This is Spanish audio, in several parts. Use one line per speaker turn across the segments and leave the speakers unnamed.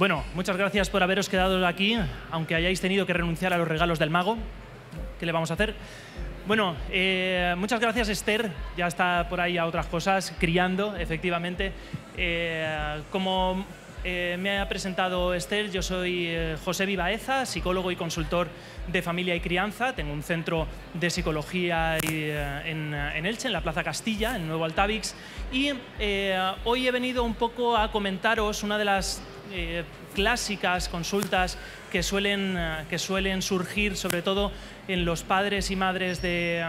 Bueno, muchas gracias por haberos quedado aquí, aunque hayáis tenido que renunciar a los regalos del mago. ¿Qué le vamos a hacer? Bueno, eh, muchas gracias Esther, ya está por ahí a otras cosas, criando, efectivamente. Eh, como eh, me ha presentado Esther, yo soy José Vivaeza, psicólogo y consultor de familia y crianza. Tengo un centro de psicología en, Elche, en la Plaza Castilla, en Nuevo Altavix. Y hoy he venido un poco a comentaros una de las eh, clásicas consultas que suelen, eh, que suelen surgir, sobre todo en los padres y madres de,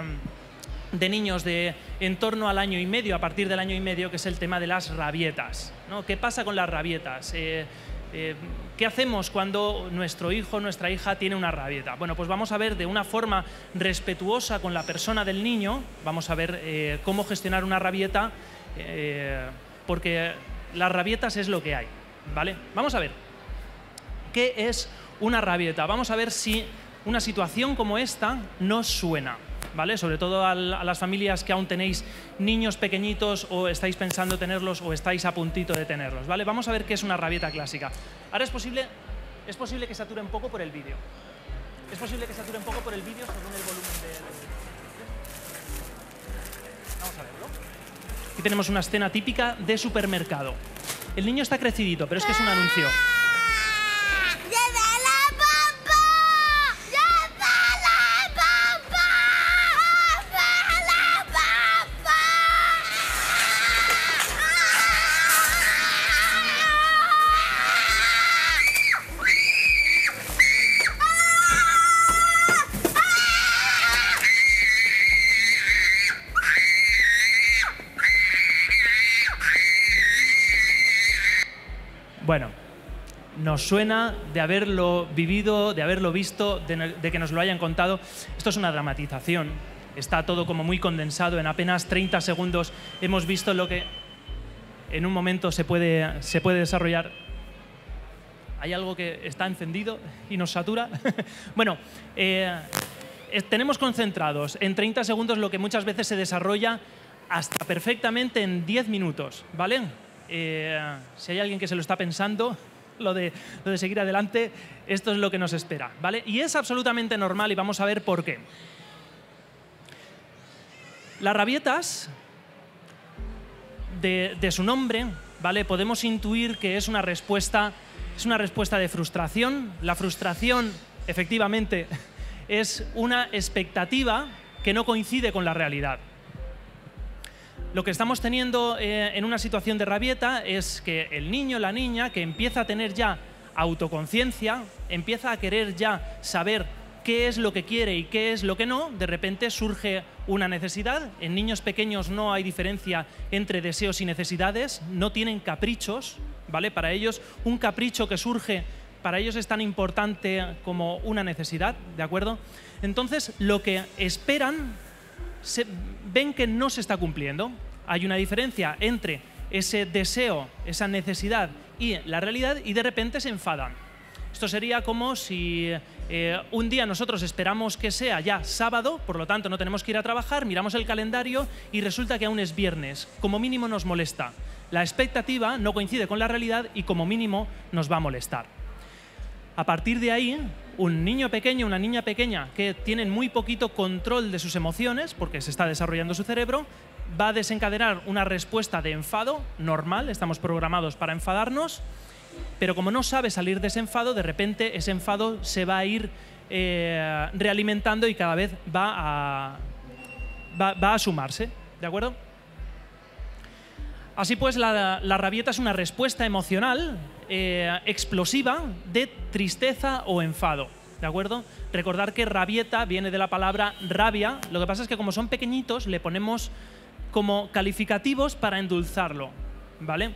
mm, de niños de en torno al año y medio, a partir del año y medio, que es el tema de las rabietas. ¿no? ¿Qué pasa con las rabietas? Eh, ¿Qué hacemos cuando nuestro hijo o nuestra hija tiene una rabieta? Bueno, pues vamos a ver de una forma respetuosa con la persona del niño, vamos a ver cómo gestionar una rabieta, porque las rabietas es lo que hay, ¿vale? Vamos a ver, ¿qué es una rabieta? Vamos a ver si una situación como esta nos suena. ¿Vale? Sobre todo a las familias que aún tenéis niños pequeñitos o estáis pensando tenerlos o estáis a puntito de tenerlos. ¿vale? Vamos a ver qué es una rabieta clásica. Ahora es posible, es posible que sature un poco por el vídeo. Es posible que sature un poco por el vídeo según el volumen de... Vamos a verlo. Aquí tenemos una escena típica de supermercado. El niño está crecidito, pero es que es un anuncio. Suena de haberlo vivido, de haberlo visto, de, que nos lo hayan contado. Esto es una dramatización. Está todo como muy condensado. En apenas 30 segundos hemos visto lo que en un momento se puede, se puede desarrollar. Hay algo que está encendido y nos satura. bueno, eh, tenemos concentrados en 30 segundos lo que muchas veces se desarrolla hasta perfectamente en 10 minutos, ¿vale? Eh, si hay alguien que se lo está pensando, lo de, seguir adelante, esto es lo que nos espera, ¿vale? Y es absolutamente normal y vamos a ver por qué. Las rabietas, de, de su nombre, ¿vale? Podemos intuir que es una respuesta, es una respuesta de frustración. La frustración, efectivamente, es una expectativa que no coincide con la realidad. Lo que estamos teniendo eh, en una situación de rabieta es que el niño, la niña, que empieza a tener ya autoconciencia, empieza a querer ya saber qué es lo que quiere y qué es lo que no, de repente surge una necesidad. En niños pequeños no hay diferencia entre deseos y necesidades, no tienen caprichos, ¿vale? Para ellos un capricho que surge para ellos es tan importante como una necesidad, ¿de acuerdo? Entonces, lo que esperan se- ven que no se está cumpliendo. Hay una diferencia entre ese deseo, esa necesidad y la realidad y de repente se enfadan. Esto sería como si eh, un día nosotros esperamos que sea ya sábado, por lo tanto no tenemos que ir a trabajar, miramos el calendario y resulta que aún es viernes. Como mínimo nos molesta. La expectativa no coincide con la realidad y como mínimo nos va a molestar. A partir de ahí, un niño pequeño, una niña pequeña que tienen muy poquito control de sus emociones, porque se está desarrollando su cerebro, va a desencadenar una respuesta de enfado normal, estamos programados para enfadarnos, pero como no sabe salir de ese enfado, de repente ese enfado se va a ir eh, realimentando y cada vez va a, va, a sumarse, ¿de acuerdo? Así pues, la, la rabieta es una respuesta emocional eh, explosiva de tristeza o enfado. ¿De acuerdo? Recordar que rabieta viene de la palabra rabia. Lo que pasa es que como son pequeñitos, le ponemos como calificativos para endulzarlo. ¿Vale?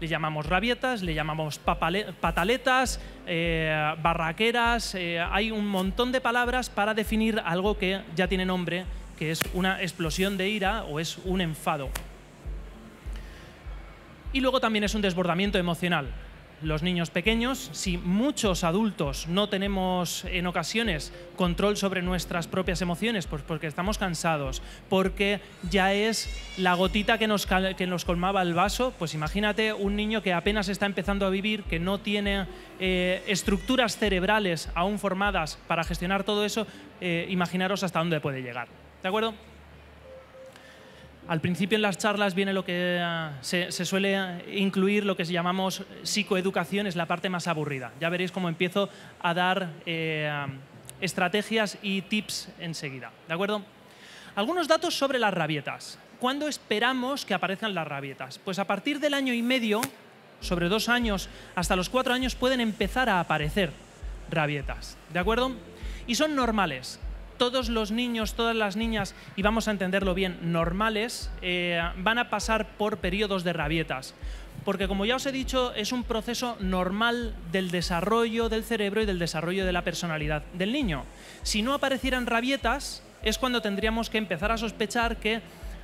Le llamamos rabietas, le llamamos pataletas, eh, barraqueras. eh, hay un montón de palabras para definir algo que ya tiene nombre, que es una explosión de ira o es un enfado. Y luego también es un desbordamiento emocional. Los niños pequeños, si muchos adultos no tenemos en ocasiones control sobre nuestras propias emociones, pues porque estamos cansados, porque ya es la gotita que nos, que nos colmaba el vaso, pues imagínate un niño que apenas está empezando a vivir, que no tiene eh, estructuras cerebrales aún formadas para gestionar todo eso, eh, imaginaros hasta dónde puede llegar. ¿De acuerdo? Al principio en las charlas viene lo que eh, se, suele incluir lo que llamamos psicoeducación, es la parte más aburrida. Ya veréis cómo empiezo a dar eh, estrategias y tips enseguida. ¿De acuerdo? Algunos datos sobre las rabietas. ¿Cuándo esperamos que aparezcan las rabietas? Pues a partir del año y medio, sobre dos años, hasta los cuatro años pueden empezar a aparecer rabietas. ¿De acuerdo? Y son normales. Todos los niños, todas las niñas, y vamos a entenderlo bien, normales, eh, van a pasar por periodos de rabietas. Porque como ya os he dicho, es un proceso normal del desarrollo del cerebro y del desarrollo de la personalidad del niño. Si no aparecieran rabietas, es cuando tendríamos que empezar a sospechar que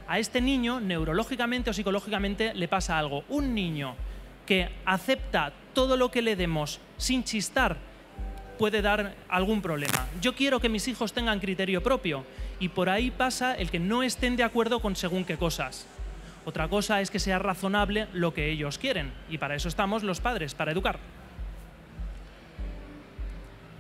a este niño, neurológicamente o psicológicamente, le pasa algo. Un niño que acepta todo lo que le demos sin chistar puede dar algún problema. Yo quiero que mis hijos tengan criterio propio y por ahí pasa el que no estén de acuerdo con según qué cosas. Otra cosa es que sea razonable lo que ellos quieren y para eso estamos los padres, para educar.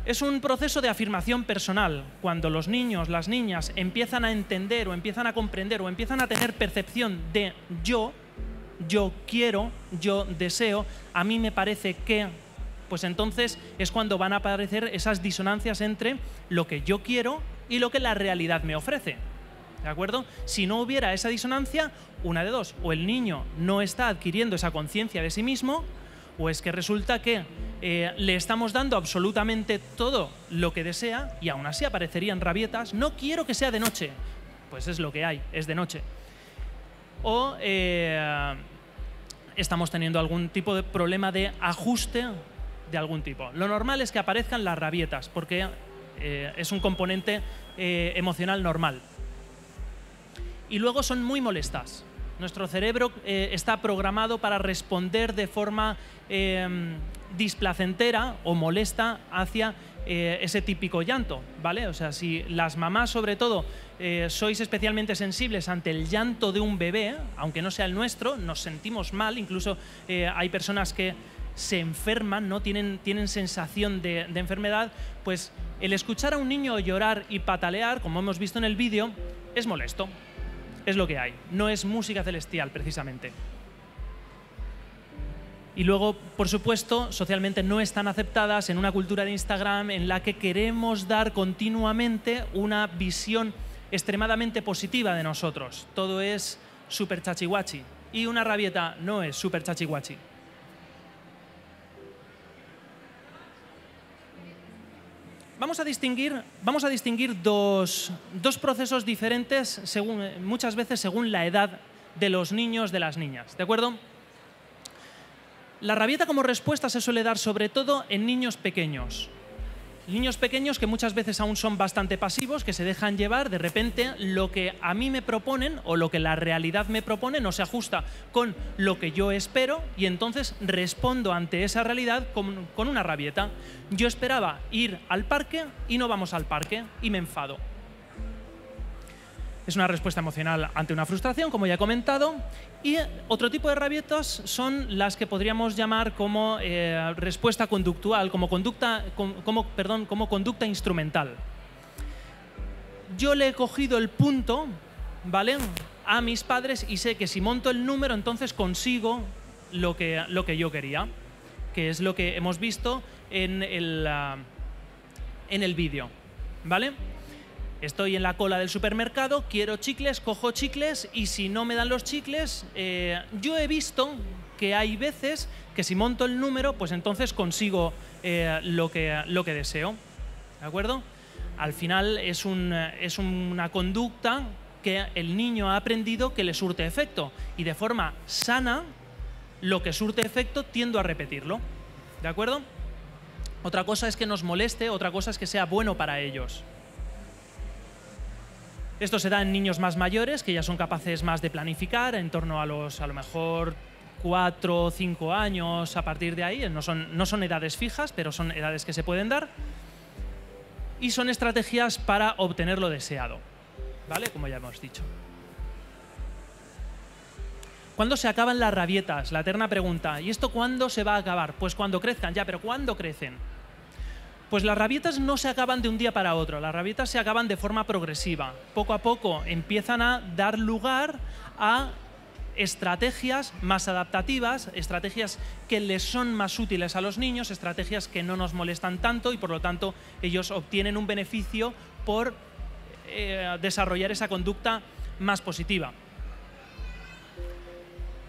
Es un proceso de afirmación personal. Cuando los niños, las niñas empiezan a entender o empiezan a comprender o empiezan a tener percepción de yo, yo quiero, yo deseo, a mí me parece que, pues entonces es cuando van a aparecer esas disonancias entre lo que yo quiero y lo que la realidad me ofrece. ¿De acuerdo? Si no hubiera esa disonancia, una de dos, o el niño no está adquiriendo esa conciencia de sí mismo, o es que resulta que eh, le estamos dando absolutamente todo lo que desea y aún así aparecerían rabietas. No quiero que sea de noche. Pues es lo que hay, es de noche. O eh, estamos teniendo algún tipo de problema de ajuste de algún tipo. Lo normal es que aparezcan las rabietas porque eh, es un componente eh, emocional normal. Y luego son muy molestas. Nuestro cerebro eh, está programado para responder de forma eh, displacentera o molesta hacia ese típico llanto, ¿vale? O sea, si las mamás, sobre todo, sois especialmente sensibles ante el llanto de un bebé, aunque no sea el nuestro, nos sentimos mal, incluso hay personas que se enferman, ¿no? tienen, tienen sensación de, enfermedad, pues el escuchar a un niño llorar y patalear, como hemos visto en el vídeo, es molesto. Es lo que hay. No es música celestial, precisamente. Y luego, por supuesto, socialmente no están aceptadas en una cultura de Instagram en la que queremos dar continuamente una visión extremadamente positiva de nosotros. Todo es súper chachihuachi. Y una rabieta no es súper chachihuachi. Vamos a distinguir, vamos a distinguir dos, dos procesos diferentes según, muchas veces según la edad de los niños, de las niñas. ¿De acuerdo? La rabieta como respuesta se suele dar sobre todo en niños pequeños. Niños pequeños que muchas veces aún son bastante pasivos, que se dejan llevar, de repente lo que a mí me proponen o lo que la realidad me propone no se ajusta con lo que yo espero y entonces respondo ante esa realidad con, una rabieta. Yo esperaba ir al parque y no vamos al parque y me enfado. Es una respuesta emocional ante una frustración, como ya he comentado. Y otro tipo de rabietas son las que podríamos llamar como eh, respuesta conductual, como conducta, com- como, perdón, como conducta instrumental. Yo le he cogido el punto, ¿vale? A mis padres y sé que si monto el número, entonces consigo lo que, lo que yo quería, que es lo que hemos visto en el, ah, en el vídeo, ¿vale? Estoy en la cola del supermercado, quiero chicles, cojo chicles y si no me dan los chicles, eh, yo he visto que hay veces que si monto el número, pues entonces consigo eh, lo, que, lo que deseo. ¿De acuerdo? Al final es, un, es una conducta que el niño ha aprendido que le surte efecto y de forma sana, lo que surte efecto tiendo a repetirlo. ¿De acuerdo? Otra cosa es que nos moleste, otra cosa es que sea bueno para ellos. Esto se da en niños más mayores, que ya son capaces más de planificar, en torno a los, a lo mejor, 4 o 5 años a partir de ahí. No son, no son edades fijas, pero son edades que se pueden dar. Y son estrategias para obtener lo deseado. ¿Vale? Como ya hemos dicho. ¿Cuándo se acaban las rabietas? La eterna pregunta. ¿Y esto cuándo se va a acabar? Pues cuando crezcan, ya, pero ¿cuándo crecen? Pues las rabietas no se acaban de un día para otro, las rabietas se acaban de forma progresiva. Poco a poco empiezan a dar lugar a estrategias más adaptativas, estrategias que les son más útiles a los niños, estrategias que no nos molestan tanto y por lo tanto ellos obtienen un beneficio por eh, desarrollar esa conducta más positiva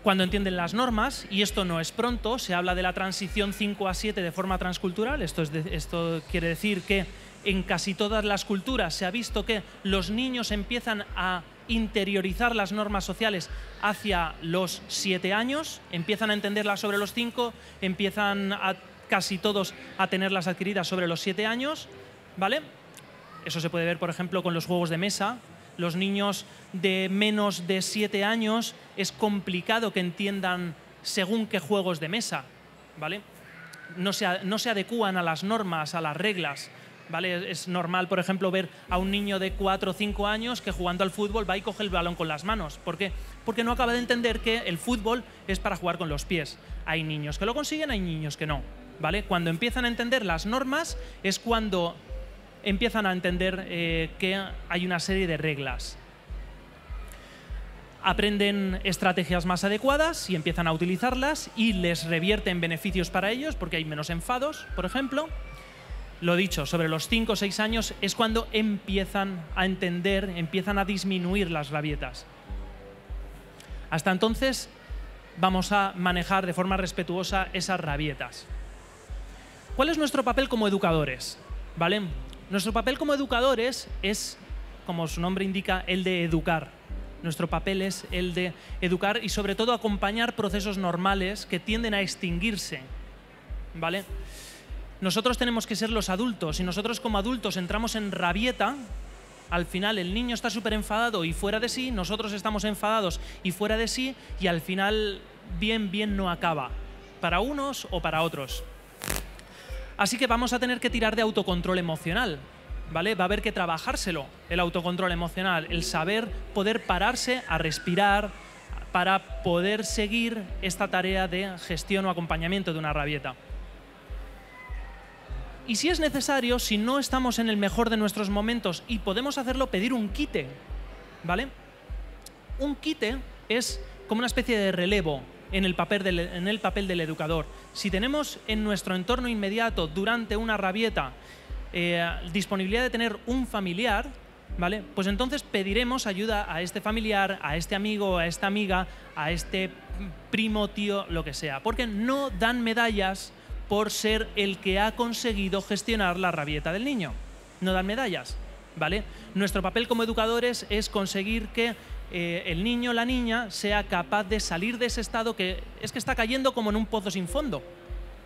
cuando entienden las normas, y esto no es pronto, se habla de la transición 5 a 7 de forma transcultural, esto, es esto quiere decir que en casi todas las culturas se ha visto que los niños empiezan a interiorizar las normas sociales hacia los 7 años, empiezan a entenderlas sobre los 5, empiezan a casi todos a tenerlas adquiridas sobre los 7 años, ¿vale? Eso se puede ver, por ejemplo, con los juegos de mesa, los niños de menos de 7 años es complicado que entiendan según qué juegos de mesa, ¿vale? No se, no se adecúan a las normas, a las reglas. ¿Vale? Es normal, por ejemplo, ver a un niño de 4 o 5 años que jugando al fútbol va y coge el balón con las manos. ¿Por qué? Porque no acaba de entender que el fútbol es para jugar con los pies. Hay niños que lo consiguen, hay niños que no. ¿Vale? Cuando empiezan a entender las normas es cuando empiezan a entender eh, que hay una serie de reglas. Aprenden estrategias más adecuadas y empiezan a utilizarlas y les revierten beneficios para ellos porque hay menos enfados, por ejemplo. Lo dicho, sobre los 5 o 6 años es cuando empiezan a entender, empiezan a disminuir las rabietas. Hasta entonces vamos a manejar de forma respetuosa esas rabietas. ¿Cuál es nuestro papel como educadores? ¿Vale? Nuestro papel como educadores es, como su nombre indica, el de educar. Nuestro papel es el de educar y sobre todo acompañar procesos normales que tienden a extinguirse. ¿Vale? Nosotros tenemos que ser los adultos y nosotros como adultos entramos en rabieta, al final el niño está súper enfadado y fuera de sí, nosotros estamos enfadados y fuera de sí y al final bien, bien no acaba, para unos o para otros. Así que vamos a tener que tirar de autocontrol emocional. ¿Vale? Va a haber que trabajárselo, el autocontrol emocional, el saber poder pararse a respirar para poder seguir esta tarea de gestión o acompañamiento de una rabieta. Y si es necesario, si no estamos en el mejor de nuestros momentos y podemos hacerlo, pedir un quite. ¿Vale? Un quite es como una especie de relevo, en el papel del, en el papel del educador. Si tenemos en nuestro entorno inmediato, durante una rabieta, eh, disponibilidad de tener un familiar, ¿vale? Pues entonces pediremos ayuda a este familiar, a este amigo, a esta amiga, a este primo, tío, lo que sea. Porque no dan medallas por ser el que ha conseguido gestionar la rabieta del niño. No dan medallas, ¿vale? Nuestro papel como educadores es conseguir que eh, el niño o la niña sea capaz de salir de ese estado que es que está cayendo como en un pozo sin fondo.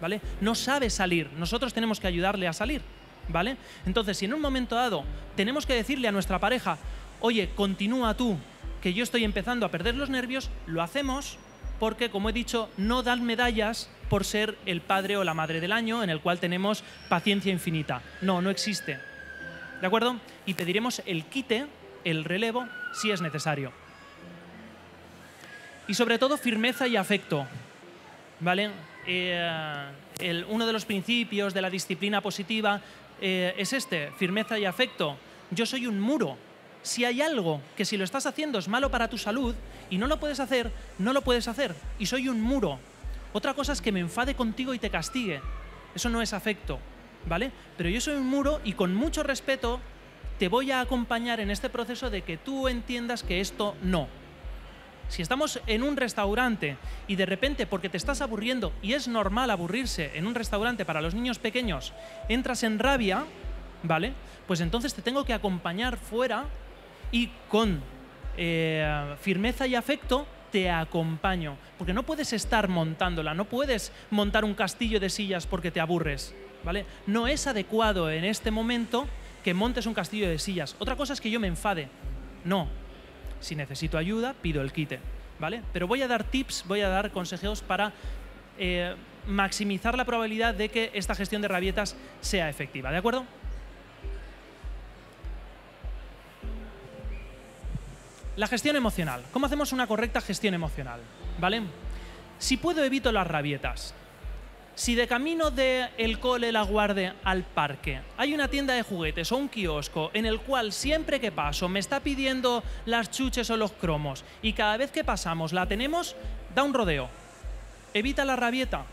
¿Vale? No sabe salir. Nosotros tenemos que ayudarle a salir. ¿Vale? Entonces, si en un momento dado tenemos que decirle a nuestra pareja, oye, continúa tú, que yo estoy empezando a perder los nervios, lo hacemos porque, como he dicho, no dan medallas por ser el padre o la madre del año en el cual tenemos paciencia infinita. No, no existe. ¿De acuerdo? Y pediremos el quite, el relevo, si es necesario. Y sobre todo firmeza y afecto. ¿Vale? Eh, uno de los principios de la disciplina positiva eh, es este, firmeza y afecto. Yo soy un muro. Si hay algo que si lo estás haciendo es malo para tu salud y no lo puedes hacer, no lo puedes hacer. Y soy un muro. Otra cosa es que me enfade contigo y te castigue. Eso no es afecto, ¿vale? Pero yo soy un muro y con mucho respeto te voy a acompañar en este proceso de que tú entiendas que esto no. Si estamos en un restaurante y de repente, porque te estás aburriendo, y es normal aburrirse en un restaurante para los niños pequeños, entras en rabia, ¿vale? Pues entonces te tengo que acompañar fuera y con eh, firmeza y afecto te acompaño. Porque no puedes estar montándola, no puedes montar un castillo de sillas porque te aburres, ¿vale? No es adecuado en este momento que montes un castillo de sillas. Otra cosa es que yo me enfade. No. Si necesito ayuda, pido el quite. ¿vale? Pero voy a dar tips, voy a dar consejos para eh, maximizar la probabilidad de que esta gestión de rabietas sea efectiva, ¿de acuerdo? La gestión emocional. ¿Cómo hacemos una correcta gestión emocional? ¿Vale? Si puedo, evito las rabietas. Si de camino del el cole, la guardia al parque, hay una tienda de juguetes o un kiosco en el cual siempre que paso me está pidiendo las chuches o los cromos y cada vez que pasamos la tenemos, da un rodeo. Evita la rabieta,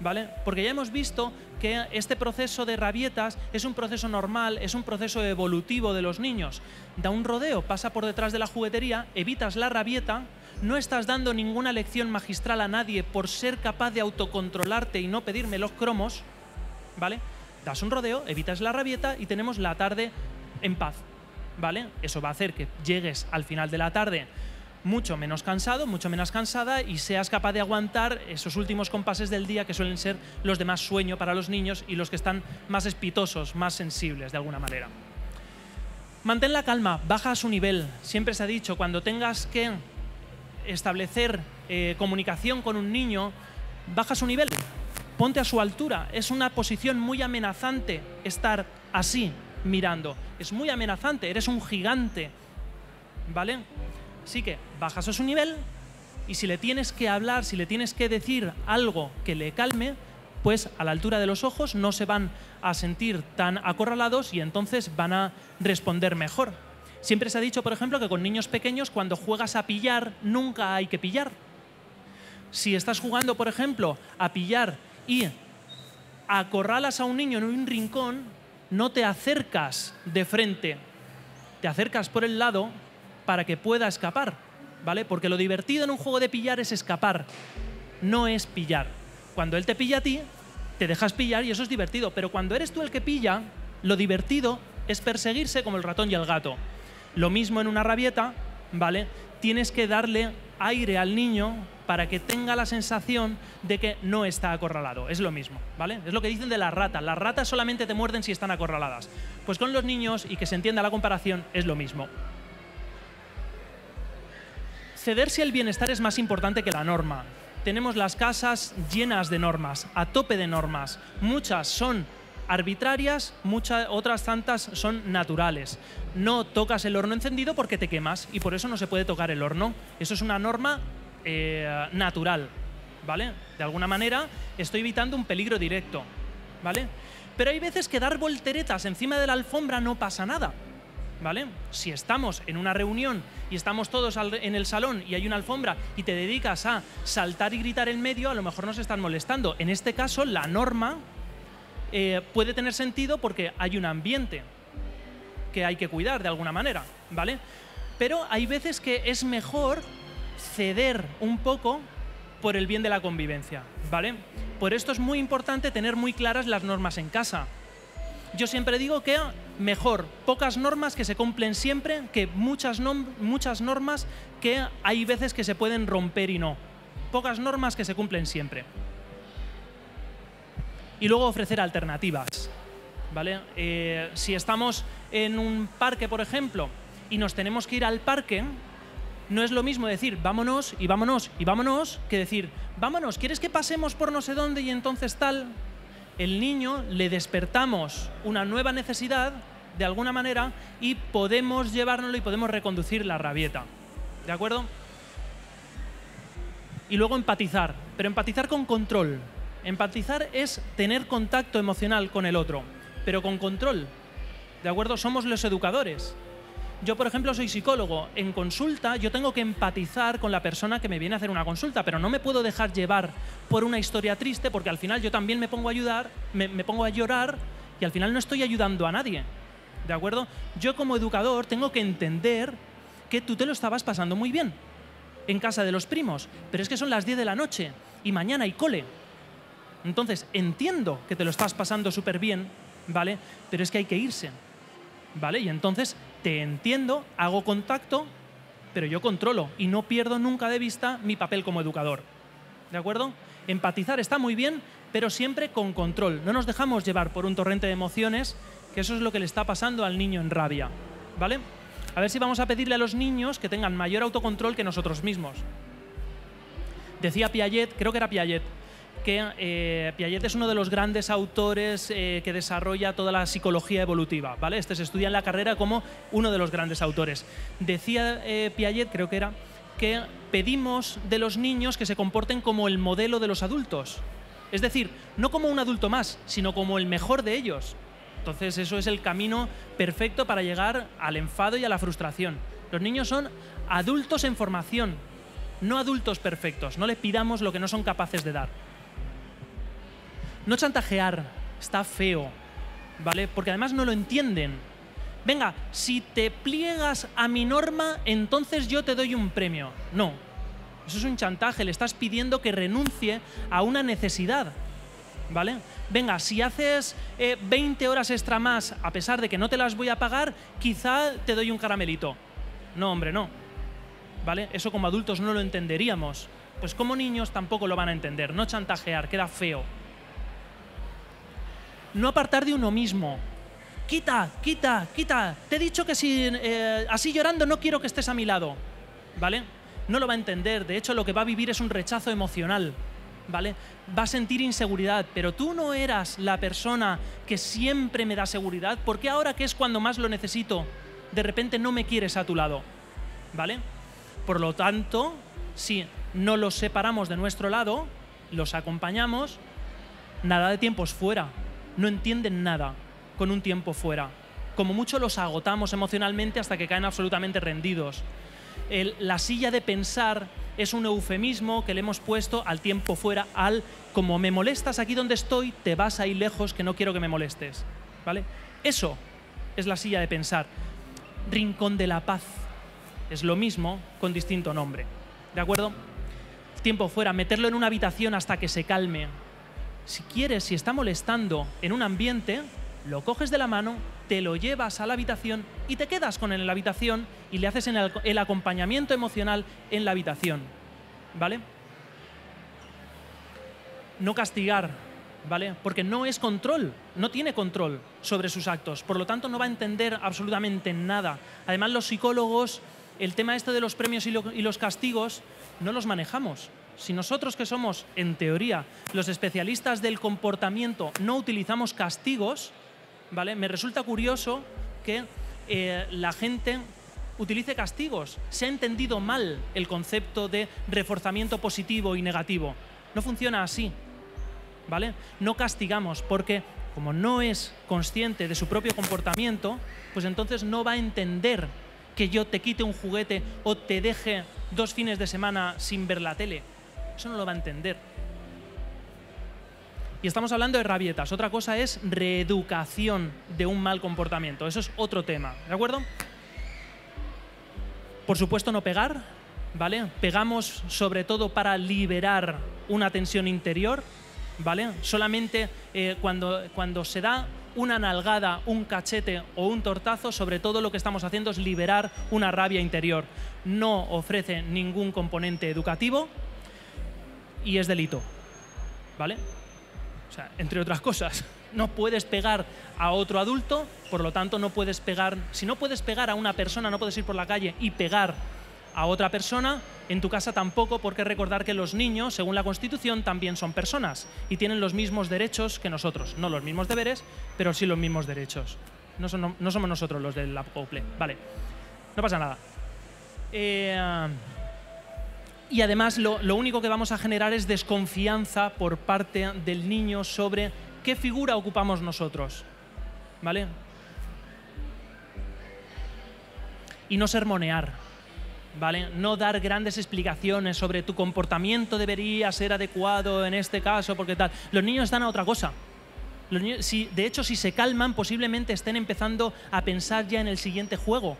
¿vale? Porque ya hemos visto que este proceso de rabietas es un proceso normal, es un proceso evolutivo de los niños. Da un rodeo, pasa por detrás de la juguetería, evitas la rabieta, no estás dando ninguna lección magistral a nadie por ser capaz de autocontrolarte y no pedirme los cromos, ¿vale? Das un rodeo, evitas la rabieta y tenemos la tarde en paz, ¿vale? Eso va a hacer que llegues al final de la tarde mucho menos cansado, mucho menos cansada y seas capaz de aguantar esos últimos compases del día que suelen ser los de más sueño para los niños y los que están más espitosos, más sensibles de alguna manera. Mantén la calma, baja a su nivel. Siempre se ha dicho, cuando tengas que establecer eh, comunicación con un niño, baja su nivel, ponte a su altura. Es una posición muy amenazante estar así mirando. Es muy amenazante, eres un gigante. ¿Vale? Así que bajas a su nivel y si le tienes que hablar, si le tienes que decir algo que le calme, pues a la altura de los ojos no se van a sentir tan acorralados y entonces van a responder mejor. Siempre se ha dicho, por ejemplo, que con niños pequeños cuando juegas a pillar nunca hay que pillar. Si estás jugando, por ejemplo, a pillar y acorralas a un niño en un rincón, no te acercas de frente, te acercas por el lado para que pueda escapar, ¿vale? Porque lo divertido en un juego de pillar es escapar, no es pillar. Cuando él te pilla a ti, te dejas pillar y eso es divertido, pero cuando eres tú el que pilla, lo divertido es perseguirse como el ratón y el gato. Lo mismo en una rabieta, ¿vale? Tienes que darle aire al niño para que tenga la sensación de que no está acorralado. Es lo mismo, ¿vale? Es lo que dicen de las ratas. Las ratas solamente te muerden si están acorraladas. Pues con los niños, y que se entienda la comparación, es lo mismo. Ceder si el bienestar es más importante que la norma. Tenemos las casas llenas de normas, a tope de normas. Muchas son arbitrarias, muchas otras tantas son naturales. No tocas el horno encendido porque te quemas y por eso no se puede tocar el horno. Eso es una norma eh, natural, ¿vale? De alguna manera estoy evitando un peligro directo, ¿vale? Pero hay veces que dar volteretas encima de la alfombra no pasa nada. ¿Vale? Si estamos en una reunión y estamos todos en el salón y hay una alfombra y te dedicas a saltar y gritar en medio, a lo mejor nos están molestando. En este caso, la norma eh, puede tener sentido porque hay un ambiente que hay que cuidar de alguna manera, ¿vale? Pero hay veces que es mejor ceder un poco por el bien de la convivencia, ¿vale? Por esto es muy importante tener muy claras las normas en casa. Yo siempre digo que mejor pocas normas que se cumplen siempre que muchas, muchas normas que hay veces que se pueden romper y no. Pocas normas que se cumplen siempre y luego ofrecer alternativas. ¿vale? Eh, si estamos en un parque, por ejemplo, y nos tenemos que ir al parque, no es lo mismo decir vámonos y vámonos y vámonos que decir vámonos, ¿quieres que pasemos por no sé dónde y entonces tal? El niño le despertamos una nueva necesidad de alguna manera y podemos llevárnoslo y podemos reconducir la rabieta. ¿De acuerdo? Y luego empatizar, pero empatizar con control, Empatizar es tener contacto emocional con el otro, pero con control. ¿De acuerdo? Somos los educadores. Yo, por ejemplo, soy psicólogo. En consulta yo tengo que empatizar con la persona que me viene a hacer una consulta, pero no me puedo dejar llevar por una historia triste porque al final yo también me pongo a ayudar, me, pongo a llorar y al final no estoy ayudando a nadie. ¿De acuerdo? Yo como educador tengo que entender que tú te lo estabas pasando muy bien en casa de los primos, pero es que son las 10 de la noche y mañana hay cole. Entonces, entiendo que te lo estás pasando súper bien, ¿vale? Pero es que hay que irse, ¿vale? Y entonces te entiendo, hago contacto, pero yo controlo y no pierdo nunca de vista mi papel como educador. ¿De acuerdo? Empatizar está muy bien, pero siempre con control. No nos dejamos llevar por un torrente de emociones, que eso es lo que le está pasando al niño en rabia. ¿Vale? A ver si vamos a pedirle a los niños que tengan mayor autocontrol que nosotros mismos. Decía Piaget, creo que era Piaget, que eh, Piaget es uno de los grandes autores eh, que desarrolla toda la psicología evolutiva, ¿vale? Este se estudia en la carrera como uno de los grandes autores. Decía eh, Piaget, creo que era, que pedimos de los niños que se comporten como el modelo de los adultos. Es decir, no como un adulto más, sino como el mejor de ellos. Entonces eso es el camino perfecto para llegar al enfado y a la frustración. Los niños son adultos en formación, no adultos perfectos. No les pidamos lo que no son capaces de dar. No chantajear, está feo, ¿vale? Porque además no lo entienden. Venga, si te pliegas a mi norma, entonces yo te doy un premio. No, eso es un chantaje, le estás pidiendo que renuncie a una necesidad. ¿Vale? Venga, si haces 20 horas extra más, a pesar de que no te las voy a pagar, quizá te doy un caramelito. No, hombre, no. ¿Vale? Eso como adultos no lo entenderíamos. Pues como niños tampoco lo van a entender. No chantajear, queda feo. No apartar de uno mismo. Quita, quita, quita. Te he dicho que si eh, así llorando no quiero que estés a mi lado. ¿Vale? No lo va a entender. De hecho, lo que va a vivir es un rechazo emocional. ¿Vale? Va a sentir inseguridad, pero tú no eras la persona que siempre me da seguridad, ¿por qué ahora que es cuando más lo necesito, de repente no me quieres a tu lado? ¿Vale? Por lo tanto, si no los separamos de nuestro lado, los acompañamos, nada de tiempos fuera. No entienden nada con un tiempo fuera. Como mucho los agotamos emocionalmente hasta que caen absolutamente rendidos. La silla de pensar es un eufemismo que le hemos puesto al tiempo fuera, al como me molestas aquí donde estoy, te vas ahí lejos que no quiero que me molestes. ¿Vale? Eso es la silla de pensar. Rincón de la paz. Es lo mismo con distinto nombre. ¿De acuerdo? Tiempo fuera, meterlo en una habitación hasta que se calme. Si quieres, si está molestando en un ambiente, lo coges de la mano, te lo llevas a la habitación y te quedas con él en la habitación y le haces el, acompañamiento emocional en la habitación. ¿Vale? No castigar, ¿vale? Porque no es control, no tiene control sobre sus actos, por lo tanto no va a entender absolutamente nada. Además, los psicólogos, el tema este de los premios y los castigos, no los manejamos. Si nosotros que somos, en teoría, los especialistas del comportamiento no utilizamos castigos, ¿vale? Me resulta curioso que eh, la gente utilice castigos. Se ha entendido mal el concepto de reforzamiento positivo y negativo. No funciona así. ¿vale? No castigamos porque como no es consciente de su propio comportamiento, pues entonces no va a entender que yo te quite un juguete o te deje dos fines de semana sin ver la tele. Eso no lo va a entender. Y estamos hablando de rabietas. Otra cosa es reeducación de un mal comportamiento. Eso es otro tema. ¿De acuerdo? Por supuesto, no pegar. ¿Vale? Pegamos sobre todo para liberar una tensión interior. ¿Vale? Solamente eh, cuando, cuando se da una nalgada, un cachete o un tortazo, sobre todo lo que estamos haciendo es liberar una rabia interior. No ofrece ningún componente educativo y es delito. ¿Vale? O sea, entre otras cosas, no puedes pegar a otro adulto, por lo tanto no puedes pegar, si no puedes pegar a una persona, no puedes ir por la calle y pegar a otra persona, en tu casa tampoco, porque recordar que los niños, según la Constitución, también son personas y tienen los mismos derechos que nosotros. No los mismos deberes, pero sí los mismos derechos. No, somos nosotros los del acople. Vale, no pasa nada. Eh, y además lo, único que vamos a generar es desconfianza por parte del niño sobre qué figura ocupamos nosotros. ¿Vale? Y no sermonear. ¿Vale? No dar grandes explicaciones sobre tu comportamiento debería ser adecuado en este caso, porque tal. Los niños están a otra cosa. De hecho, si se calman, posiblemente estén empezando a pensar ya en el siguiente juego.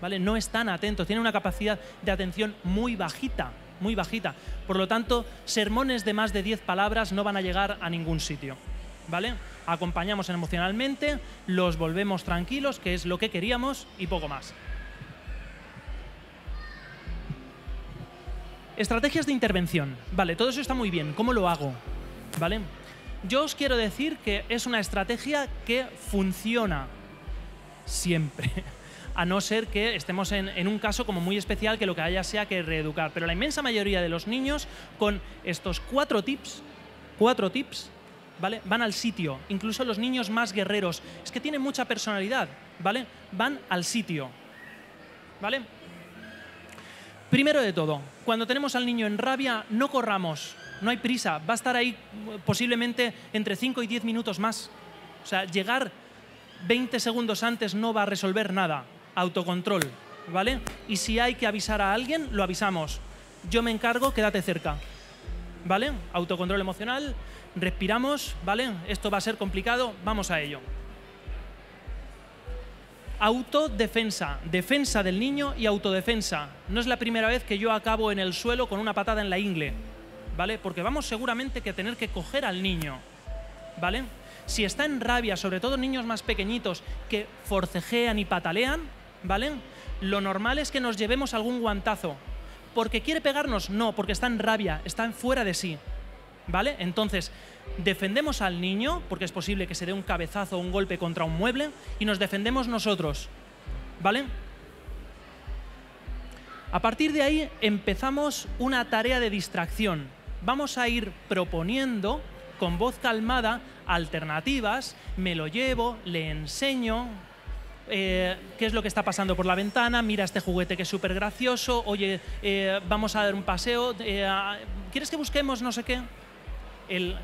¿Vale? No están atentos, tienen una capacidad de atención muy bajita, muy bajita. Por lo tanto, sermones de más de 10 palabras no van a llegar a ningún sitio. ¿Vale? Acompañamos emocionalmente, los volvemos tranquilos, que es lo que queríamos, y poco más. Estrategias de intervención. Vale, todo eso está muy bien. ¿Cómo lo hago? ¿Vale? Yo os quiero decir que es una estrategia que funciona siempre. a no ser que estemos en, un caso como muy especial que lo que haya sea que reeducar. Pero la inmensa mayoría de los niños con estos cuatro tips, cuatro tips, ¿vale? Van al sitio, incluso los niños más guerreros, es que tienen mucha personalidad, ¿vale? Van al sitio, ¿vale? Primero de todo, cuando tenemos al niño en rabia, no corramos, no hay prisa, va a estar ahí eh, posiblemente entre 5 y 10 minutos más. O sea, llegar 20 segundos antes no va a resolver nada. Autocontrol, ¿vale? Y si hay que avisar a alguien, lo avisamos. Yo me encargo, quédate cerca. ¿Vale? Autocontrol emocional, respiramos, ¿vale? Esto va a ser complicado, vamos a ello. Autodefensa, defensa del niño y autodefensa. No es la primera vez que yo acabo en el suelo con una patada en la ingle, ¿vale? Porque vamos seguramente que tener que coger al niño, ¿vale? Si está en rabia, sobre todo niños más pequeñitos que forcejean y patalean, ¿vale? Lo normal es que nos llevemos algún guantazo. ¿Porque quiere pegarnos? No, porque está en rabia, está fuera de sí. ¿Vale? Entonces, defendemos al niño, porque es posible que se dé un cabezazo o un golpe contra un mueble, y nos defendemos nosotros. ¿Vale? A partir de ahí empezamos una tarea de distracción. Vamos a ir proponiendo con voz calmada alternativas, me lo llevo, le enseño, eh, qué es lo que está pasando por la ventana, mira este juguete que es súper gracioso, oye, eh, vamos a dar un paseo, eh, ¿quieres que busquemos no sé qué? El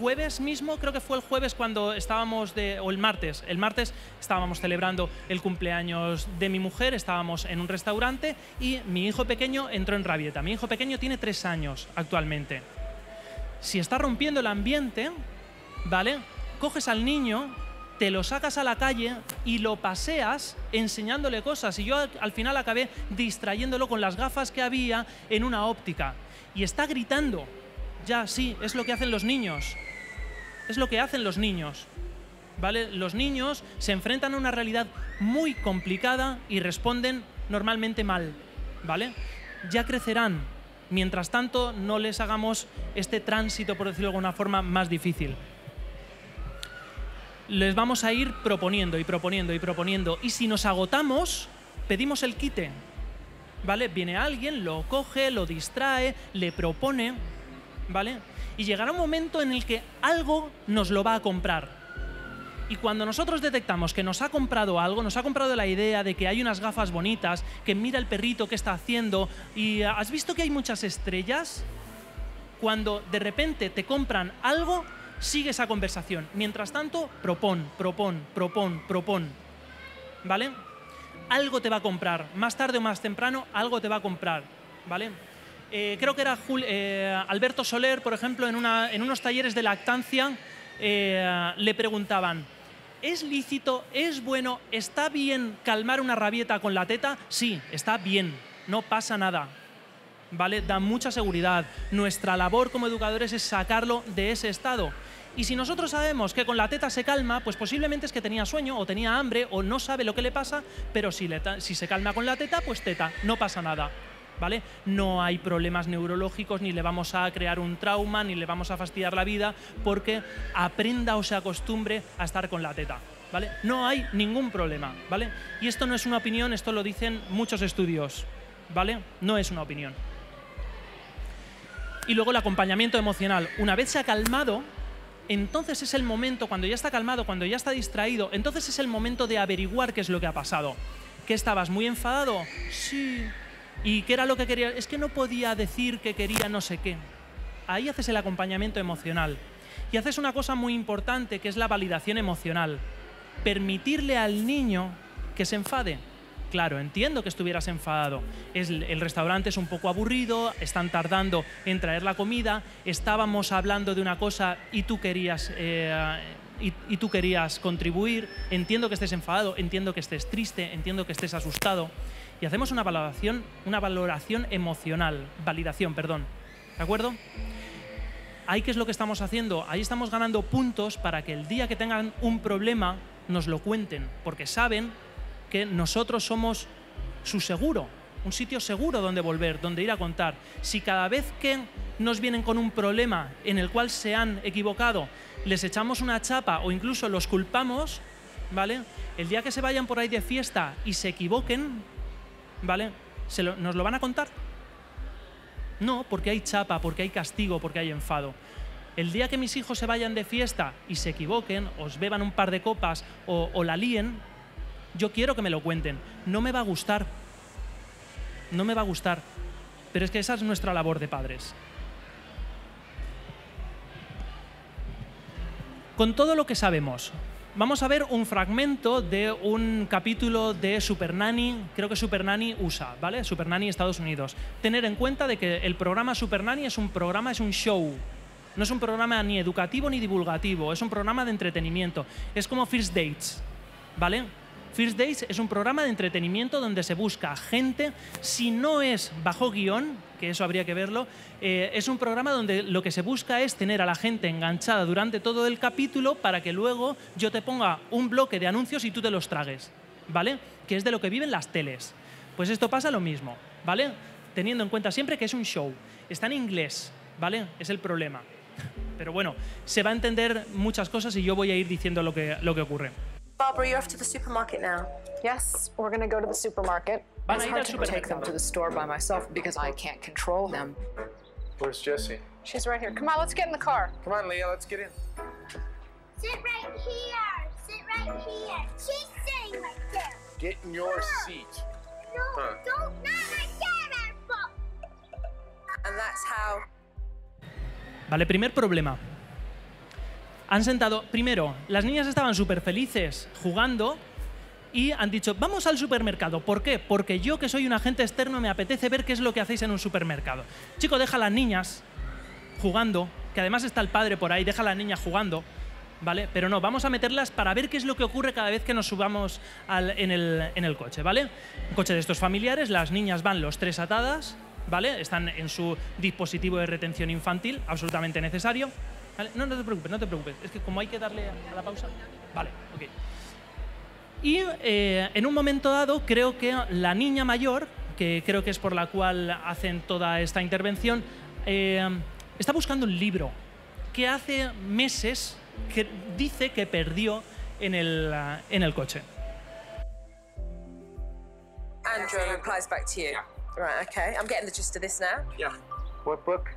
jueves mismo, creo que fue el jueves cuando estábamos de, o el martes, el martes estábamos celebrando el cumpleaños de mi mujer, estábamos en un restaurante y mi hijo pequeño entró en rabieta. Mi hijo pequeño tiene tres años actualmente. Si está rompiendo el ambiente, ¿vale? Coges al niño, te lo sacas a la calle y lo paseas enseñándole cosas. Y yo al, al final acabé distrayéndolo con las gafas que había en una óptica. Y está gritando. Ya, sí, es lo que hacen los niños. Es lo que hacen los niños. ¿Vale? Los niños se enfrentan a una realidad muy complicada y responden normalmente mal. ¿Vale? Ya crecerán. Mientras tanto, no les hagamos este tránsito, por decirlo de alguna forma, más difícil les vamos a ir proponiendo y proponiendo y proponiendo. Y si nos agotamos, pedimos el quite. ¿Vale? Viene alguien, lo coge, lo distrae, le propone, ¿vale? Y llegará un momento en el que algo nos lo va a comprar. Y cuando nosotros detectamos que nos ha comprado algo, nos ha comprado la idea de que hay unas gafas bonitas, que mira el perrito que está haciendo, y ¿has visto que hay muchas estrellas? Cuando de repente te compran algo, sigue esa conversación. Mientras tanto, propon, propon, propon, propon. ¿Vale? Algo te va a comprar. Más tarde o más temprano, algo te va a comprar. ¿Vale? Eh, creo que era eh, Alberto Soler, por ejemplo, en unos talleres de lactancia, eh, le preguntaban, ¿es lícito, es bueno, está bien calmar una rabieta con la teta? Sí, está bien, no pasa nada. ¿vale? Da mucha seguridad. Nuestra labor como educadores es sacarlo de ese estado. Y si nosotros sabemos que con la teta se calma, pues posiblemente es que tenía sueño o tenía hambre o no sabe lo que le pasa, pero si, se calma con la teta, pues teta, no pasa nada. ¿Vale? No hay problemas neurológicos, ni le vamos a crear un trauma, ni le vamos a fastidiar la vida porque aprenda o se acostumbre a estar con la teta. ¿Vale? No hay ningún problema, ¿vale? Y esto no es una opinión, esto lo dicen muchos estudios, ¿vale? No es una opinión. Y luego el acompañamiento emocional. Una vez se ha calmado, entonces es el momento, cuando ya está calmado, cuando ya está distraído, entonces es el momento de averiguar qué es lo que ha pasado. ¿Que estabas muy enfadado? Sí. ¿Y qué era lo que quería? Es que no podía decir que quería no sé qué. Ahí haces el acompañamiento emocional. Y haces una cosa muy importante, que es la validación emocional. Permitirle al niño que se enfade. Claro, entiendo que estuvieras enfadado. El restaurante es un poco aburrido, están tardando en traer la comida, estábamos hablando de una cosa y tú querías, eh, y tú querías contribuir. Entiendo que estés enfadado, entiendo que estés triste, entiendo que estés asustado. Y hacemos una valoración, una valoración emocional, validación, perdón. ¿De acuerdo? Ahí qué es lo que estamos haciendo? Ahí estamos ganando puntos para que el día que tengan un problema nos lo cuenten, porque saben nosotros somos su seguro, un sitio seguro donde volver, donde ir a contar. Si cada vez que nos vienen con un problema en el cual se han equivocado, les echamos una chapa o incluso los culpamos, ¿vale? El día que se vayan por ahí de fiesta y se equivoquen, ¿vale? ¿Se ¿Nos lo van a contar? No, porque hay chapa, porque hay castigo, porque hay enfado. El día que mis hijos se vayan de fiesta y se equivoquen, os beban un par de copas o, o la líen, yo quiero que me lo cuenten. No me va a gustar. No me va a gustar. Pero es que esa es nuestra labor de padres. Con todo lo que sabemos, vamos a ver un fragmento de un capítulo de Super Nanny, creo que Super Nanny USA, ¿vale? Super Nanny Estados Unidos. Tener en cuenta de que el programa Super Nanny es un programa, es un show. No es un programa ni educativo ni divulgativo, es un programa de entretenimiento. Es como First Dates, ¿vale? First Dates es un programa de entretenimiento donde se busca gente, si no es bajo guion, que eso habría que verlo, eh, es un programa donde lo que se busca es tener a la gente enganchada durante todo el capítulo para que luego yo te ponga un bloque de anuncios y tú te los tragues, ¿vale? Que es de lo que viven las teles. Pues esto pasa lo mismo, ¿vale? Teniendo en cuenta siempre que es un show. Está en inglés, ¿vale? Es el problema. Pero bueno, se va a entender muchas cosas y yo voy a ir diciendo lo que, lo que ocurre.
Barbara, you're off to the supermarket now.
Yes, we're gonna go to the supermarket.
Van
It's
ir
hard to take them to the store by myself because I can't control them.
Where's Jesse?
She's right here. Come on, let's get in the car.
Come on, Leah, let's get in.
Sit right here. Sit right here. She's sitting right there.
Get in your seat.
No,
Huh.
don't, not right there, Apple.
And that's how
Vale, primer problema. Han sentado, primero, las niñas estaban súper felices jugando y han dicho, vamos al supermercado. ¿Por qué? Porque yo que soy un agente externo me apetece ver qué es lo que hacéis en un supermercado. Chico, deja a las niñas jugando, que además está el padre por ahí, deja a las niñas jugando, ¿vale? Pero no, vamos a meterlas para ver qué es lo que ocurre cada vez que nos subamos en, el, coche, ¿vale? Coche de estos familiares, las niñas van los tres atadas, ¿vale? Están en su dispositivo de retención infantil, absolutamente necesario. ¿Vale? No, no te preocupes, no te preocupes. Es que como hay que darle a la pausa. Vale, ok. Y eh, en un momento dado, creo que la niña mayor, que creo que es por la cual hacen toda esta intervención, eh, está buscando un libro que hace meses que dice que perdió en el, ah, en el coche.
Andrew replies back to you. Right, okay. I'm getting the gist of this now.
Yeah. What book?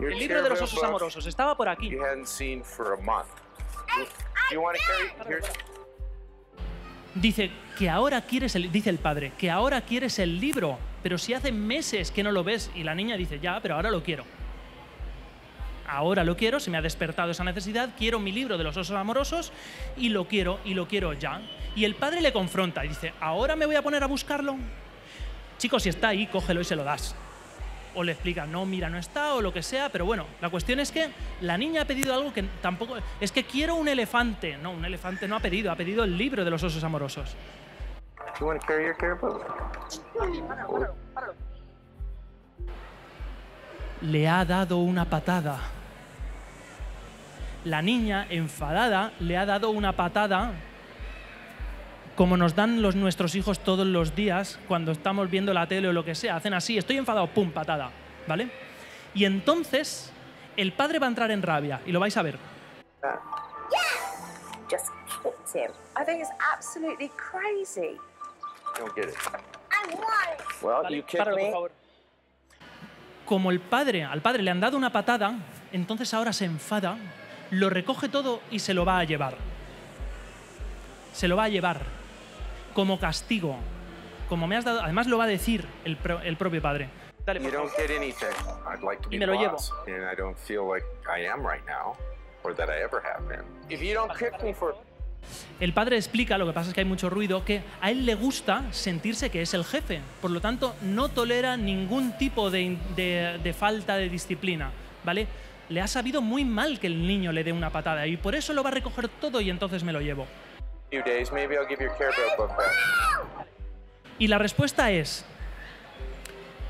El libro de los osos amorosos estaba por aquí.
You hadn't seen for a month. Do you want to carry? Here's,
Dice que ahora quieres el, dice el padre, que ahora quieres el libro, pero si hace meses que no lo ves y la niña dice, ya, pero ahora lo quiero. Ahora lo quiero, se me ha despertado esa necesidad, quiero mi libro de los osos amorosos y lo quiero y lo quiero ya. Y el padre le confronta y dice, ¿ahora me voy a poner a buscarlo? Chicos, si está ahí, cógelo y se lo das. O le explica, no, mira, no está, o lo que sea, pero bueno, la cuestión es que la niña ha pedido algo que tampoco. Es que quiero un elefante. No, un elefante no ha pedido, ha pedido el libro de los osos amorosos.
you want to carry your care book?
Le ha dado una patada. La niña, enfadada, le ha dado una patada como nos dan los, nuestros hijos todos los días cuando estamos viendo la tele o lo que sea. Hacen así, estoy enfadado, pum, patada. ¿Vale? Y entonces el padre va a entrar en rabia y lo vais a ver.
Just kicked him. I think it's absolutely crazy.
I don't get it.
I want it.
Well,
Vale,
you kicked
páralo, por
me.
favor. Como el padre, al padre le han dado una patada, entonces ahora se enfada, lo recoge todo y se lo va a llevar. Se lo va a llevar como castigo. Como me has dado, además lo va a decir el, pro- el propio padre. Dale,
You
por favor.
don't get anything. I'd like to
Y me lo llevo.
boss, and I don't feel like I am right now, or that I ever have been. If you don't kick me for
El padre explica, lo que pasa es que hay mucho ruido, que a él le gusta sentirse que es el jefe. Por lo tanto, no tolera ningún tipo de, de- de falta de disciplina. ¿Vale? Le ha sabido muy mal que el niño le dé una patada y por eso lo va a recoger todo y entonces me lo llevo. Y la respuesta es,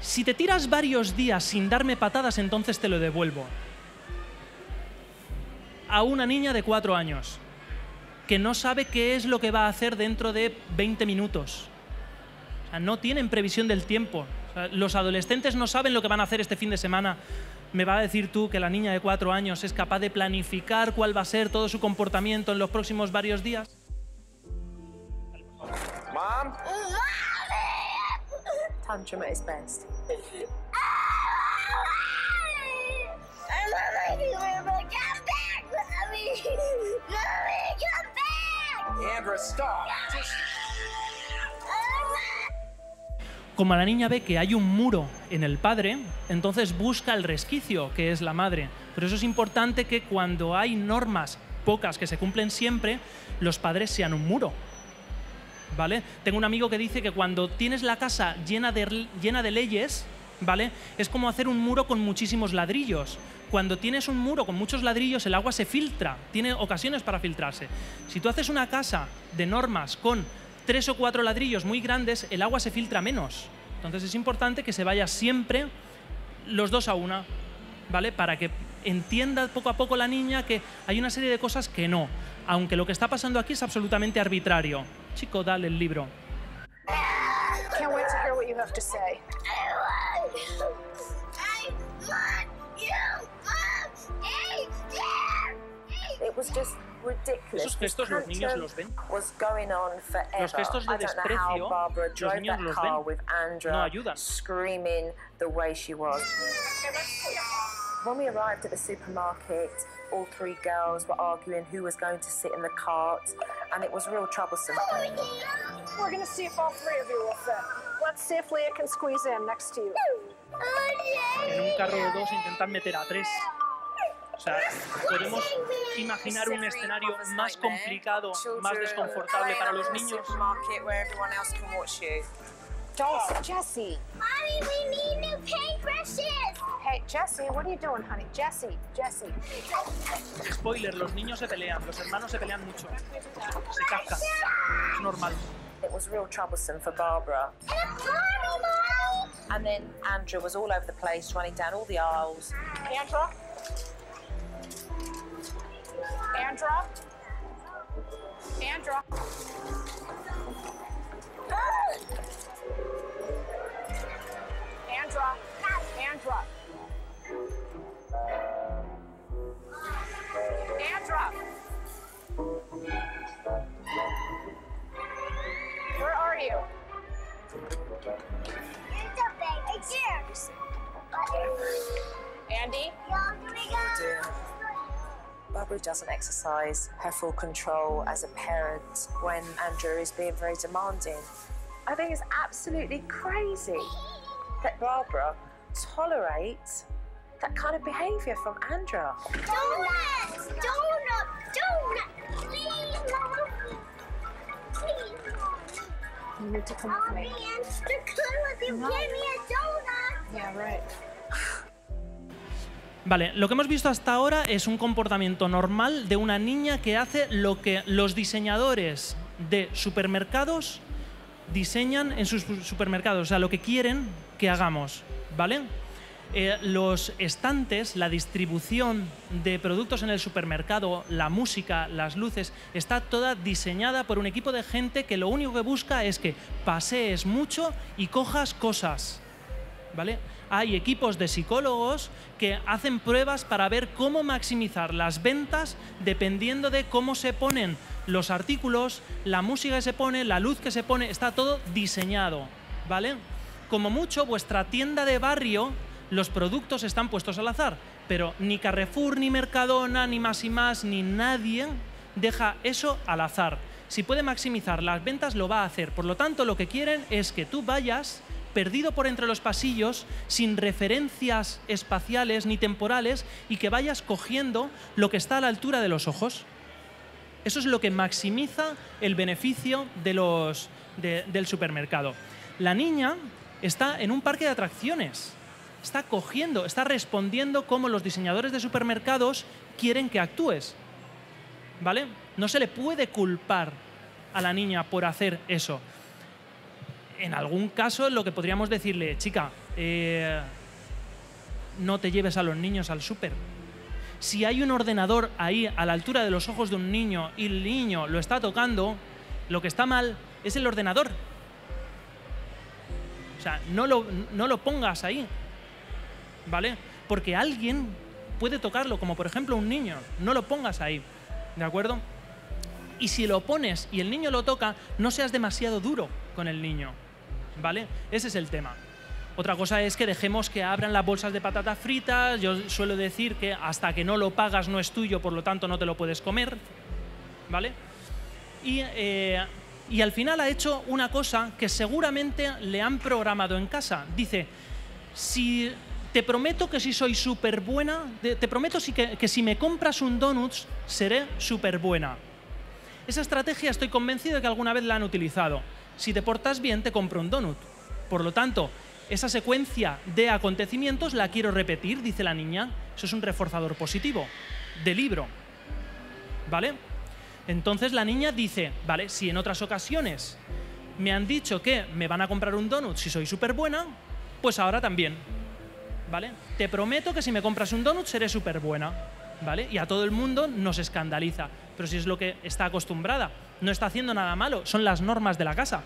si te tiras varios días sin darme patadas, entonces te lo devuelvo. A una niña de cuatro años, que no sabe qué es lo que va a hacer dentro de 20 minutos. No tienen previsión del tiempo. Los adolescentes no saben lo que van a hacer este fin de semana ¿Me va a decir tú que la niña de cuatro años es capaz de planificar cuál va a ser todo su comportamiento en los próximos varios días?
Mom?
Tantrum at its best.
Andra, stop. Just
Como la niña ve que hay un muro en el padre, entonces busca el resquicio, que es la madre. Por eso es importante que cuando hay normas pocas que se cumplen siempre, los padres sean un muro. ¿Vale? Tengo un amigo que dice que cuando tienes la casa llena de, llena de leyes, ¿vale? Es como hacer un muro con muchísimos ladrillos. Cuando tienes un muro con muchos ladrillos, el agua se filtra, tiene ocasiones para filtrarse. Si tú haces una casa de normas con tres o cuatro ladrillos muy grandes, el agua se filtra menos. Entonces es importante que se vaya siempre los dos a una, ¿vale? Para que entienda poco a poco la niña que hay una serie de cosas que no, aunque lo que está pasando aquí es absolutamente arbitrario. Chico, dale el libro.
Can't wait to hear what you have to say.
It was just ridiculous.
Esos gestos los niños los ven. Los gestos de desprecio, los niños los ven. No ayudan.
screaming the way she was. When we arrived at the supermarket, all three girls were arguing who was going to sit in the cart, and it was real troublesome.
We're gonna see if all three of you will fit. Let's see if Leah can squeeze in next to you.
En un carro de dos intentan meter a tres. O sea, podemos imaginar un escenario más complicado, más desconfortable para los niños.
Supermarket where everyone else can watch you.
Don't, Jesse.
Mommy, we need new paintbrushes.
Hey, Jesse, what are you doing, honey? Jesse, Jesse.
Spoiler, los niños se pelean, los hermanos se pelean mucho. Se cascan. Es normal.
It was real troublesome for Barbara.
And a Barbie, Mommy.
And then Andrew was all over the place, running down all the aisles.
Andra? Andra? Andra? Andra?
Barbara doesn't exercise her full control as a parent when Andrew is being very demanding. I think it's absolutely crazy that Barbara tolerates that kind of behaviour from Andra.
Donuts! Donut! Donut! Please, Mommy. Please, Mommy.
You need to come
I'll
with
be
me.
extra cool if you
No.
give me a donut.
Yeah, right.
Vale, lo que hemos visto hasta ahora es un comportamiento normal de una niña que hace lo que los diseñadores de supermercados diseñan en sus supermercados, o sea, lo que quieren que hagamos, ¿vale? Eh, los estantes, la distribución de productos en el supermercado, la música, las luces, está toda diseñada por un equipo de gente que lo único que busca es que pasees mucho y cojas cosas. ¿vale? Hay equipos de psicólogos que hacen pruebas para ver cómo maximizar las ventas dependiendo de cómo se ponen los artículos, la música que se pone, la luz que se pone, está todo diseñado, ¿vale? Como mucho, vuestra tienda de barrio, los productos están puestos al azar, pero ni Carrefour, ni Mercadona, ni Más y Más, ni nadie deja eso al azar. Si puede maximizar las ventas, lo va a hacer. Por lo tanto, lo que quieren es que tú vayas perdido por entre los pasillos, sin referencias espaciales ni temporales, y que vayas cogiendo lo que está a la altura de los ojos. Eso es lo que maximiza el beneficio de los, de- del supermercado. La niña está en un parque de atracciones. Está cogiendo, está respondiendo como los diseñadores de supermercados quieren que actúes. ¿Vale? No se le puede culpar a la niña por hacer eso. En algún caso, lo que podríamos decirle, chica, eh, no te lleves a los niños al súper. Si hay un ordenador ahí a la altura de los ojos de un niño y el niño lo está tocando, lo que está mal es el ordenador. O sea, no lo, no lo pongas ahí. ¿Vale? porque alguien puede tocarlo, como por ejemplo un niño. No lo pongas ahí, ¿de acuerdo? Y si lo pones y el niño lo toca, no seas demasiado duro con el niño, ¿vale? Ese es el tema. Otra cosa es que dejemos que abran las bolsas de patatas fritas. Yo suelo decir que hasta que no lo pagas no es tuyo, por lo tanto no te lo puedes comer, ¿vale? Y, eh, al final ha hecho una cosa que seguramente le han programado en casa. Dice, si te prometo que si soy súper buena, te, prometo que, que si me compras un donuts, seré súper buena. Esa estrategia estoy convencido de que alguna vez la han utilizado. Si te portas bien, te compro un donut. Por lo tanto, esa secuencia de acontecimientos la quiero repetir, dice la niña. Eso es un reforzador positivo de libro. ¿Vale? Entonces la niña dice, vale, si en otras ocasiones me han dicho que me van a comprar un donut si soy súper buena, pues ahora también. ¿Vale? Te prometo que si me compras un donut seré súper buena. ¿Vale? Y a todo el mundo nos escandaliza. Pero si es lo que está acostumbrada, no está haciendo nada malo, son las normas de la casa.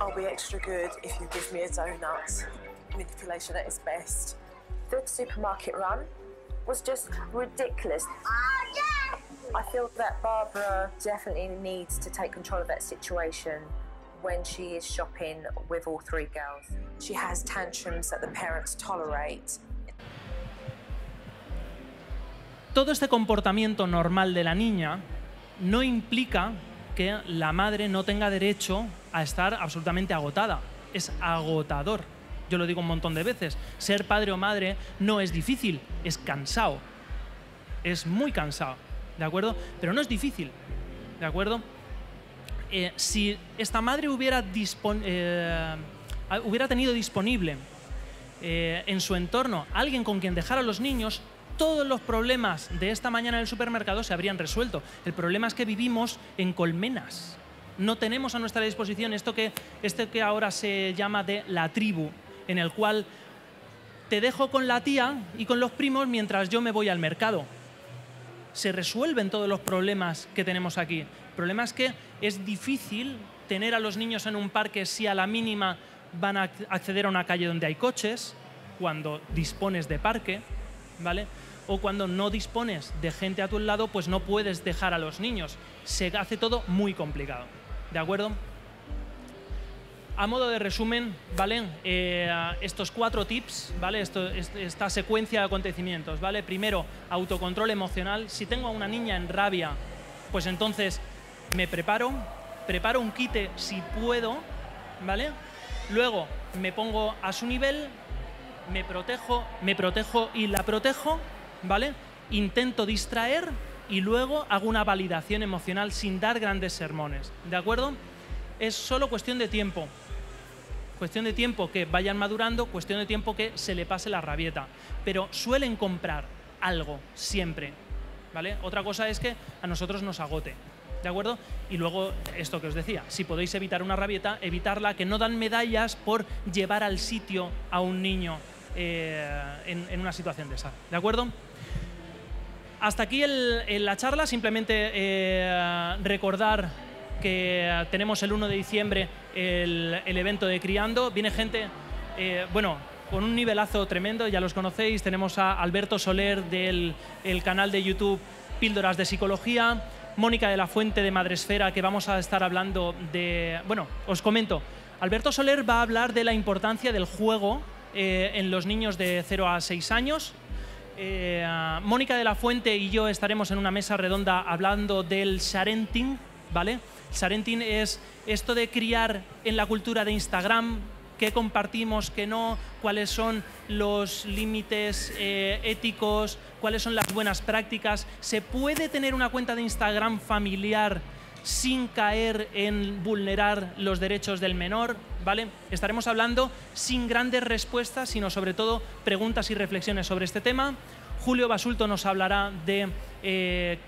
I'll be extra good if you give me a donut. Manipulation at its best. The supermarket run was just ridiculous.
Oh.
I feel that Barbara definitely needs to take control of that situation when she is shopping with all three girls. She has tantrums that the parents tolerate.
Todo este comportamiento normal de la niña no implica que la madre no tenga derecho a estar absolutamente agotada. Es agotador. Yo lo digo un montón de veces. Ser padre o madre no es difícil, es cansado. Es muy cansado, ¿de acuerdo? Pero no es difícil, ¿de acuerdo? Eh, si esta madre hubiera, eh, hubiera tenido disponible eh, en su entorno alguien con quien dejar a los niños, todos los problemas de esta mañana en el supermercado se habrían resuelto. El problema es que vivimos en colmenas. No tenemos a nuestra disposición esto que, este que ahora se llama de la tribu, en el cual te dejo con la tía y con los primos mientras yo me voy al mercado. Se resuelven todos los problemas que tenemos aquí. El problema es que es difícil tener a los niños en un parque si a la mínima van a ac- acceder a una calle donde hay coches, cuando dispones de parque, ¿vale? O cuando no dispones de gente a tu lado, pues no puedes dejar a los niños. Se hace todo muy complicado, ¿de acuerdo? A modo de resumen, ¿vale? Eh, estos cuatro tips, ¿vale? Esto- est- esta secuencia de acontecimientos, ¿vale? Primero, autocontrol emocional. Si tengo a una niña en rabia, pues entonces me preparo, preparo un quite si puedo, ¿vale? Luego me pongo a su nivel, me protejo, me protejo y la protejo, ¿vale? Intento distraer y luego hago una validación emocional sin dar grandes sermones, ¿de acuerdo? Es solo cuestión de tiempo. Cuestión de tiempo que vayan madurando, cuestión de tiempo que se le pase la rabieta. Pero suelen comprar algo siempre, ¿vale? Otra cosa es que a nosotros nos agote, ¿de acuerdo? Y luego, esto que os decía, si podéis evitar una rabieta, evitarla, que no dan medallas por llevar al sitio a un niño eh, en, en una situación de esa, ¿de acuerdo? Hasta aquí el- la charla, simplemente eh, recordar que tenemos el 1 de diciembre el, evento de Criando. Viene gente, eh, bueno, con un nivelazo tremendo, ya los conocéis. Tenemos a Alberto Soler del el canal de YouTube Píldoras de Psicología, Mónica de la Fuente de Madresfera, que vamos a estar hablando de... Bueno, os comento, Alberto Soler va a hablar de la importancia del juego eh, en los niños de 0 a 6 años. Eh, Mónica de la Fuente y yo estaremos en una mesa redonda hablando del sharenting, ¿vale? Sharenting es esto de criar en la cultura de Instagram, qué compartimos, qué no, cuáles son los límites eh, éticos, cuáles son las buenas prácticas. ¿Se puede tener una cuenta de Instagram familiar sin caer en vulnerar los derechos del menor, ¿vale? Estaremos hablando sin grandes respuestas, sino sobre todo preguntas y reflexiones sobre este tema. Julio Basulto nos hablará de eh, eh,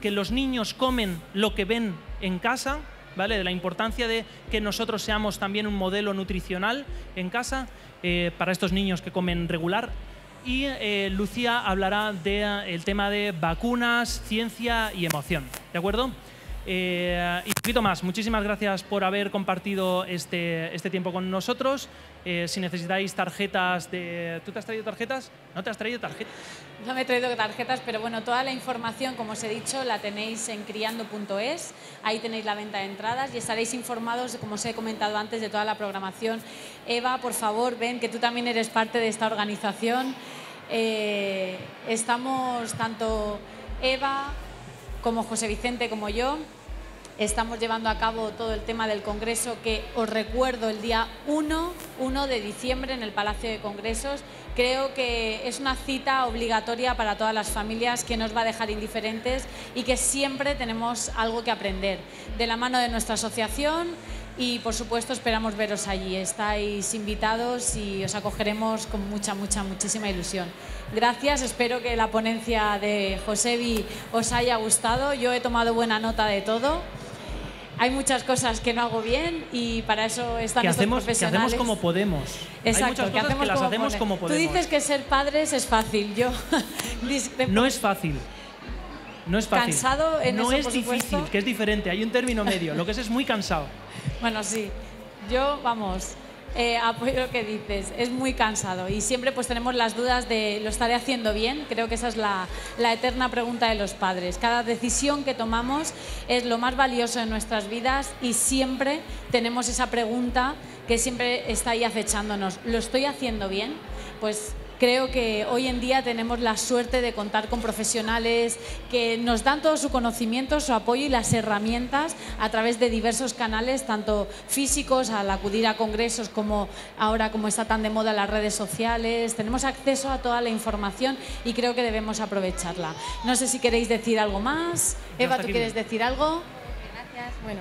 que los niños comen lo que ven en casa, ¿vale? De la importancia de que nosotros seamos también un modelo nutricional en casa eh, para estos niños que comen regular. Y Lucía hablará del tema de vacunas, ciencia y emoción, ¿de acuerdo? Eh, y poquito más, muchísimas gracias por haber compartido este, este tiempo con nosotros. Eh, si necesitáis tarjetas de... ¿Tú te has traído tarjetas? ¿No te has traído tarjetas?
No me he traído tarjetas, pero bueno, toda la información, como os he dicho, la tenéis en criando.es. Ahí tenéis la venta de entradas y estaréis informados, como os he comentado antes, de toda la programación. Eva, por favor, ven que tú también eres parte de esta organización. Eh, estamos tanto Eva como José Vicente como yo estamos llevando a cabo todo el tema del Congreso que os recuerdo el día 1, 1 de diciembre en el Palacio de Congresos. Creo que es una cita obligatoria para todas las familias que nos va a dejar indiferentes y que siempre tenemos algo que aprender. De la mano de nuestra asociación y por supuesto esperamos veros allí. Estáis invitados y os acogeremos con mucha, mucha, muchísima ilusión. Gracias, espero que la ponencia de Josebi os haya gustado. Yo he tomado buena nota de todo. Hay muchas cosas que no hago bien y para eso están
Que
estos
hacemos, que
profesionales.
hacemos como podemos. Hay
Exacto,
muchas
que
cosas
hacemos
que las
como
hacemos
pone.
como
Tú
podemos.
dices que ser padres es fácil. Yo.
No es fácil. No es fácil.
Cansado en
no
eso,
es
por
difícil, que es diferente. Hay un término medio. Lo que es es muy cansado.
Bueno, sí. Yo, vamos, apoyo lo que dices. Es muy cansado y siempre pues tenemos las dudas de lo estaré haciendo bien. Creo que esa es la, la eterna pregunta de los padres. Cada decisión que tomamos es lo más valioso en nuestras vidas y siempre tenemos esa pregunta que siempre está ahí acechándonos. ¿Lo estoy haciendo bien? Pues creo que hoy en día tenemos la suerte de contar con profesionales que nos dan todo su conocimiento, su apoyo y las herramientas a través de diversos canales, tanto físicos, al acudir a congresos como ahora como está tan de moda las redes sociales. Tenemos acceso a toda la información y creo que debemos aprovecharla. No sé si queréis decir algo más. Eva, ¿tú quieres decir algo?
Gracias. Bueno,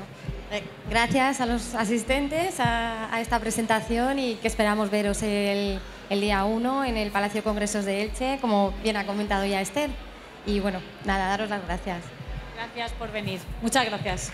eh, gracias a los asistentes a, a esta presentación y que esperamos veros el, el día 1 en el Palacio de Congresos de Elche, como bien ha comentado ya Esther. Y bueno, nada, daros las gracias.
Gracias por venir. Muchas gracias.